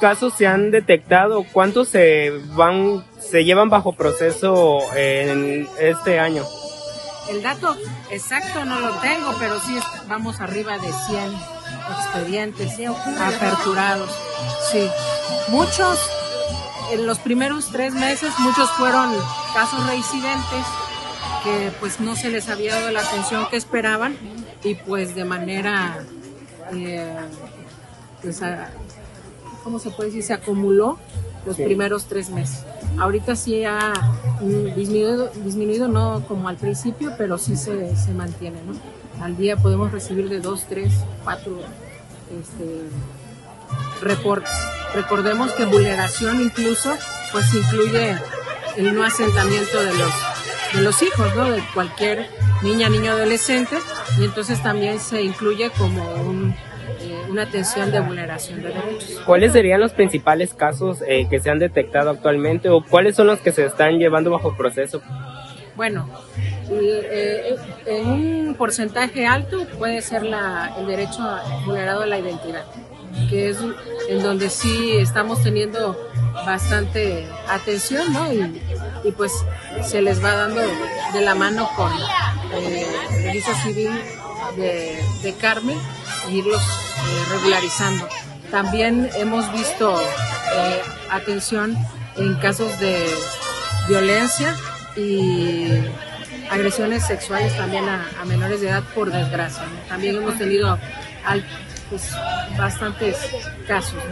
casos se han detectado? ¿Cuántos se van, se llevan bajo proceso en este año? El dato exacto no lo tengo, pero sí vamos arriba de 100 expedientes aperturados. Sí, muchos en los primeros tres meses, muchos fueron casos reincidentes que pues no se les había dado la atención que esperaban y pues de manera, eh, pues, ¿cómo se puede decir? Se acumuló los primeros tres meses. Ahorita sí ha disminuido, disminuido, no como al principio, pero sí se, se mantiene, ¿no? Al día podemos recibir de dos, tres, cuatro este, reportes. Recordemos que vulneración incluso pues incluye el no asentamiento de los, de los hijos, ¿no? De cualquier niña, niño, adolescente, y entonces también se incluye como un, una atención de vulneración de derechos. ¿Cuáles serían los principales casos eh, que se han detectado actualmente o cuáles son los que se están llevando bajo proceso? Bueno, eh, en un porcentaje alto puede ser la, el derecho vulnerado a la identidad que es en donde sí estamos teniendo bastante atención, ¿no? Y, pues se les va dando de la mano con eh, el registro civil de, Carmen e irlos eh, regularizando. También hemos visto eh, atención en casos de violencia y agresiones sexuales también a, menores de edad por desgracia. También hemos tenido pues, bastantes casos.